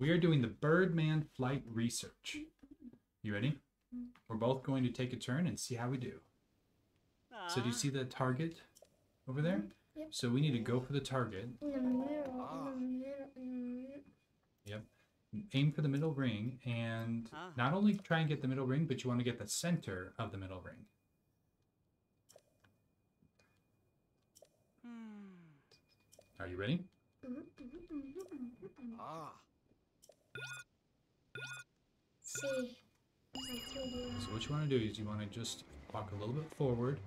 We are doing the Birdman flight research. You ready? We're both going to take a turn and see how we do. So do you see the target over there? Yep. So we need to go for the target. In the middle, in the middle, in the ah. middle. Yep. Aim for the middle ring and Ah. not only try and get the middle ring, but you want to get the center of the middle ring. Hmm. Are you ready? Mm-hmm, mm-hmm, mm-hmm, ah. See. That's what you So what you want to do is you want to just walk a little bit forward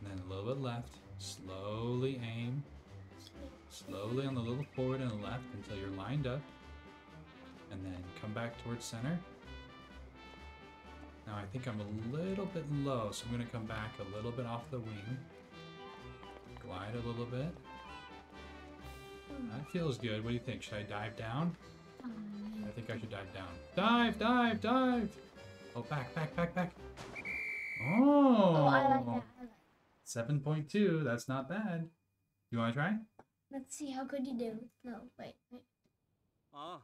and then a little bit left. Slowly aim. Slowly on the little forward and left until you're lined up. And then come back towards center. Now I think I'm a little bit low, so I'm going to come back a little bit off the wing. Glide a little bit. Hmm. That feels good. What do you think? Should I dive down? I think I should dive down. Dive, dive, dive! Oh, back, back, back, back. Oh! Oh, I like that. Like that. 7.2, that's not bad. You want to try? Let's see how good you do. No, wait, wait. Ah.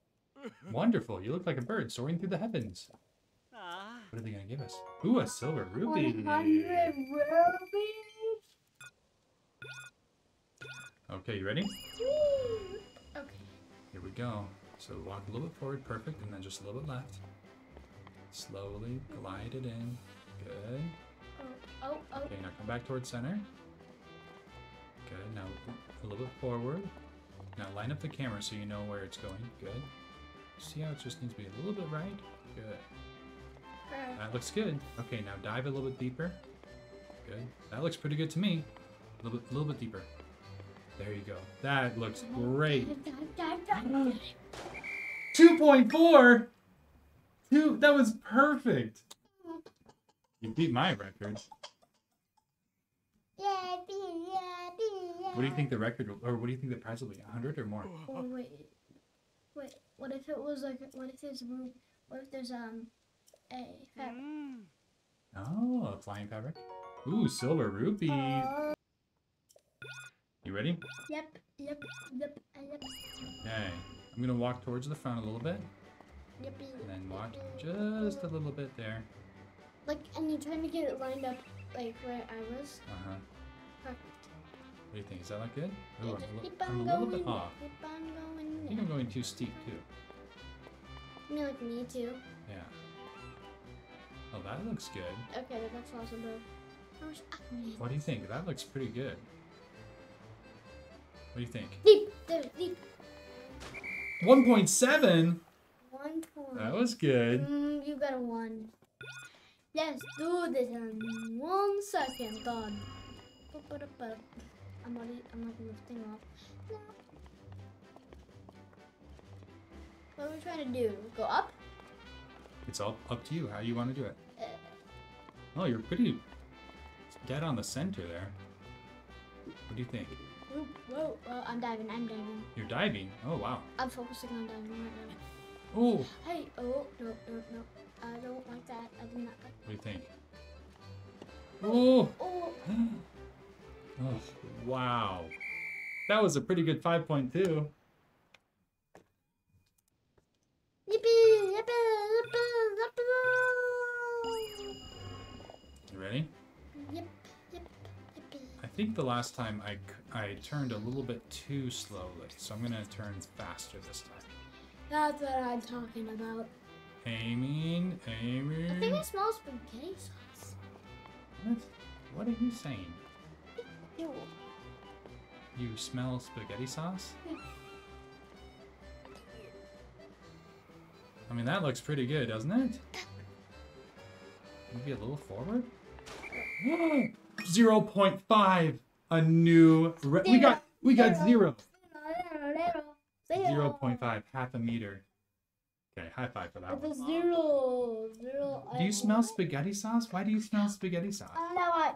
Wonderful. You look like a bird soaring through the heavens. Ah. What are they going to give us? Ooh, a silver rupee. 100 rupees. Okay, you ready? Whee! Okay. Here we go. So walk a little bit forward, perfect, and then just a little bit left. Slowly glide it in. Good. Oh, oh, oh. Okay, now come back towards center. Good. Now a little bit forward. Now line up the camera so you know where it's going. Good. See how it just needs to be a little bit right? Good. Uh, That looks good. Okay, now dive a little bit deeper. Good. That looks pretty good to me. A little bit, a little bit deeper. There you go. That looks great. dive, dive, dive, dive. 2.4! Two, that was perfect. You beat my record. Yeah, be, yeah, be, yeah. What do you think the record, will- or what do you think the prize will be? 100 or more? Oh, wait. Wait, what if it was like, what if there's, what if there's, um, a fabric? Oh, a flying fabric. Ooh, silver rupees. Oh, You ready? yep, yep, yep, uh, yep, Okay. I'm gonna walk towards the front a little bit, yep, and then walk just a little bit there. Like, and you're trying to get it lined up, like, where I was. Uh huh. Perfect. What do you think? Is that look good? Ooh, I'm a, keep I'm a little going, bit off. keep on going. I think I'm going too steep too. I mean, like me too. Yeah. Oh, that looks good. Okay, that looks awesome, bro. I wish I could. What do you think? That looks pretty good. What do you think? Deep, deep, deep. 1.7? One point. That was good. Mm, you got a one. Let's do this in one second, Done. I'm already, I'm not lifting off. No. What are we trying to do? Go up? It's all up to you how you want to do it. Uh, Oh, you're pretty dead on the center there. What do you think? Whoa, whoa, whoa, I'm diving, I'm diving. You're diving. Oh, wow. I'm focusing on diving right now. Oh, Hey, oh, no, no, no. I don't like that. I do not like what do you think? Oh, Oh, oh wow. That was a pretty good 5.2. think the last time I, I turned a little bit too slowly, so I'm gonna turn faster this time. That's what I'm talking about. Aiming, aiming. I think I smell spaghetti sauce. What? What are you saying? Ew. You smell spaghetti sauce? I mean, that looks pretty good, doesn't it? Maybe a little forward? 0.5! A new... Re- we got we got zero. Zero. 0.5, half a meter. Okay, high five for that one. zero. Zero. Do you smell spaghetti sauce? Why do you smell spaghetti sauce? Um, no, I.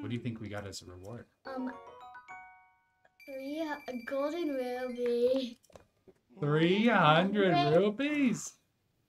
What do you think we got as a reward? um, three a golden rupee. 300 rupees!